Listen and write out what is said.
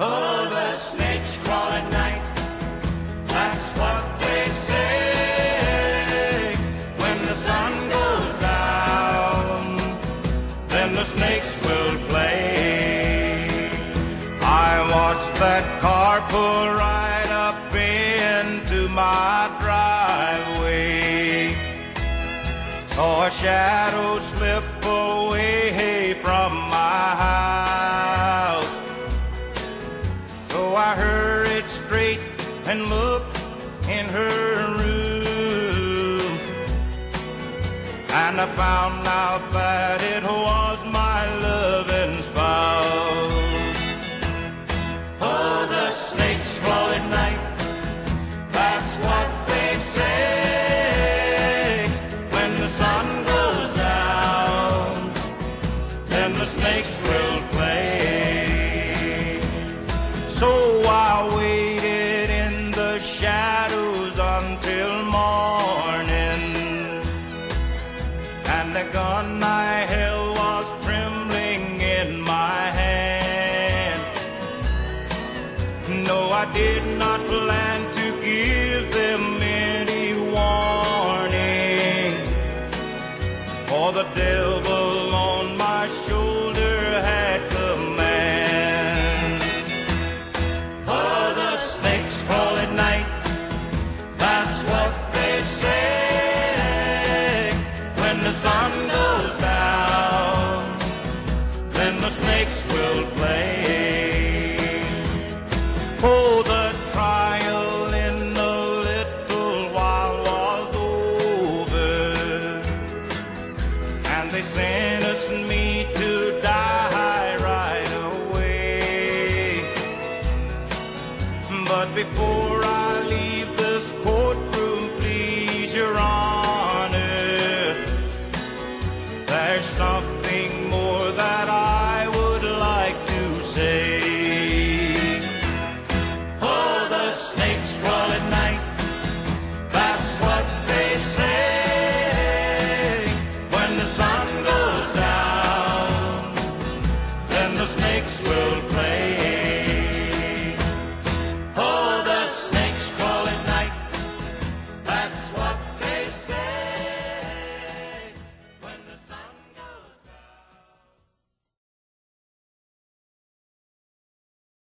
Oh, the snakes crawl at night. That's what they say. When the sun goes down, then the snakes will play. I watched that car pull right up into my driveway. Saw a shadow slip away and looked in her room. And I found out that it was my loving spouse. Oh, the snakes crawl at night. That's what they say. When the sun goes down, then the snakes will play. So I until morning. And the gun I held was trembling in my hand. No, I did not plan to give them any warning. For the devil the snakes will play. Oh, the trial in a little while was over. And they sentenced me to die right away. But before I leave this courtroom, please, Your Honor, there's something